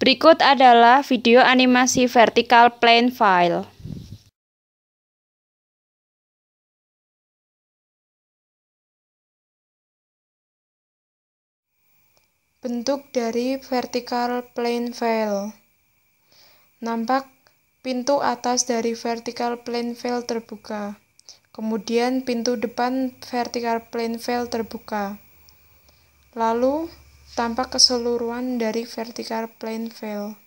Berikut adalah video animasi vertical plane file. Bentuk dari vertical plane file. Nampak pintu atas dari vertical plane file terbuka. Kemudian pintu depan vertical plane file terbuka. Lalu tampak keseluruhan dari vertical plane file.